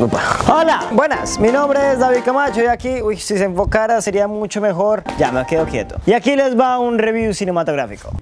Hola, buenas, mi nombre es David Camacho y aquí, uy, si se enfocara sería mucho mejor. Ya me quedo quieto. Y aquí les va un review cinematográfico.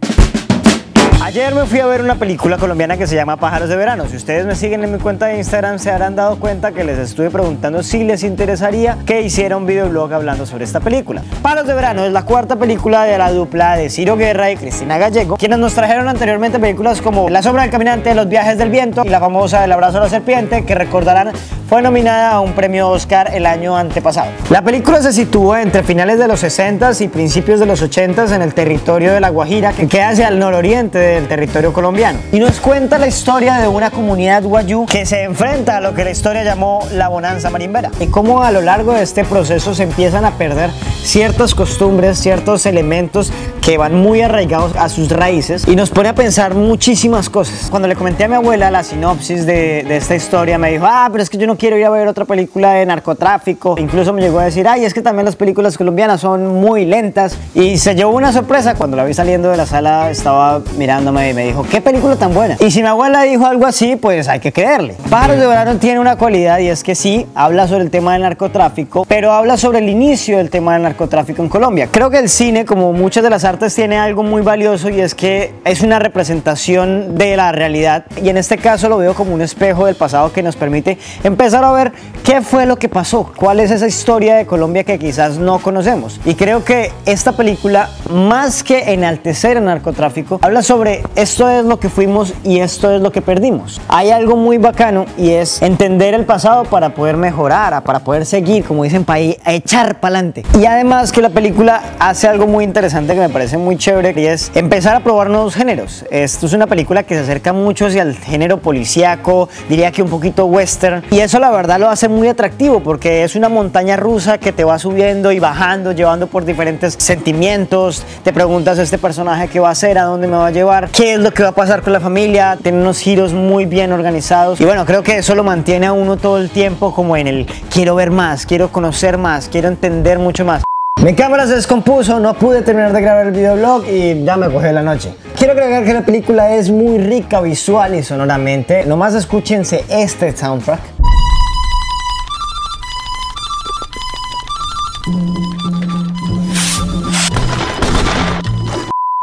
Ayer me fui a ver una película colombiana que se llama Pájaros de Verano. Si ustedes me siguen en mi cuenta de Instagram se habrán dado cuenta que les estuve preguntando si les interesaría que hiciera un videoblog hablando sobre esta película. Pájaros de Verano es la cuarta película de la dupla de Ciro Guerra y Cristina Gallego, quienes nos trajeron anteriormente películas como La sombra del caminante, Los viajes del viento y la famosa El abrazo a la serpiente, que recordarán fue nominada a un premio Oscar el año antepasado. La película se sitúa entre finales de los 60s y principios de los 80s en el territorio de La Guajira, que queda hacia el nororiente del territorio colombiano. Y nos cuenta la historia de una comunidad guayú que se enfrenta a lo que la historia llamó la bonanza marimbera. Y cómo a lo largo de este proceso se empiezan a perder ciertas costumbres, ciertos elementos que van muy arraigados a sus raíces y nos pone a pensar muchísimas cosas. Cuando le comenté a mi abuela la sinopsis de, de esta historia, me dijo, ah, pero es que yo no quiero ir a ver otra película de narcotráfico. Incluso me llegó a decir, ay, es que también las películas colombianas son muy lentas. Y se llevó una sorpresa cuando la vi saliendo de la sala, estaba mirándome y me dijo, qué película tan buena. Y si mi abuela dijo algo así, pues hay que creerle. Pájaros de Verano tiene una cualidad y es que sí, habla sobre el tema del narcotráfico, pero habla sobre el inicio del tema del narcotráfico en Colombia. Creo que el cine, como muchas de las artes, tiene algo muy valioso y es que es una representación de la realidad y en este caso lo veo como un espejo del pasado que nos permite empezar a ver qué fue lo que pasó, cuál es esa historia de Colombia que quizás no conocemos. Y creo que esta película, más que enaltecer el narcotráfico, habla sobre esto es lo que fuimos y esto es lo que perdimos. Hay algo muy bacano y es entender el pasado para poder mejorar, para poder seguir, como dicen país, a echar para adelante. Y además que la película hace algo muy interesante que me parece muy chévere y es empezar a probar nuevos géneros. Esto es una película que se acerca mucho hacia el género policíaco, diría que un poquito western, y eso la verdad lo hace muy atractivo porque es una montaña rusa que te va subiendo y bajando, llevando por diferentes sentimientos. Te preguntas este personaje qué va a hacer, a dónde me va a llevar, qué es lo que va a pasar con la familia. Tiene unos giros muy bien organizados y bueno, creo que eso lo mantiene a uno todo el tiempo como en el quiero ver más, quiero conocer más, quiero entender mucho más. Mi cámara se descompuso, no pude terminar de grabar el videoblog y ya me cogí la noche. Quiero agregar que la película es muy rica visual y sonoramente. Nomás escúchense este soundtrack.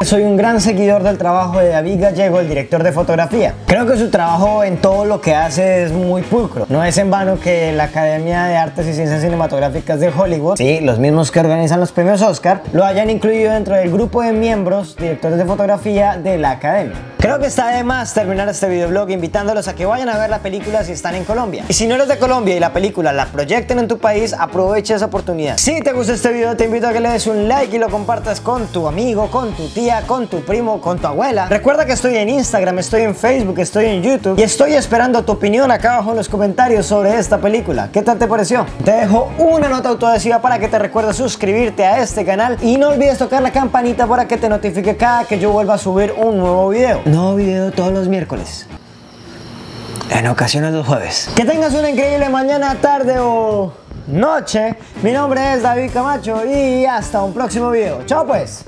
Soy un gran seguidor del trabajo de David Gallego, el director de fotografía. Creo que su trabajo en todo lo que hace es muy pulcro. No es en vano que la Academia de Artes y Ciencias Cinematográficas de Hollywood, sí, los mismos que organizan los premios Oscar, lo hayan incluido dentro del grupo de miembros, directores de fotografía de la Academia. Creo que está de más terminar este videoblog invitándolos a que vayan a ver la película si están en Colombia. Y si no eres de Colombia y la película la proyecten en tu país, aprovecha esa oportunidad. Si te gusta este video, te invito a que le des un like y lo compartas con tu amigo, con tu con tu primo, con tu abuela. Recuerda que estoy en Instagram, estoy en Facebook, estoy en YouTube y estoy esperando tu opinión acá abajo en los comentarios sobre esta película. ¿Qué tal te pareció? Te dejo una nota autoadhesiva para que te recuerdes suscribirte a este canal y no olvides tocar la campanita para que te notifique cada que yo vuelva a subir un nuevo video. Nuevo video todos los miércoles. En ocasiones los jueves. Que tengas una increíble mañana, tarde o noche. Mi nombre es David Camacho y hasta un próximo video. Chao pues.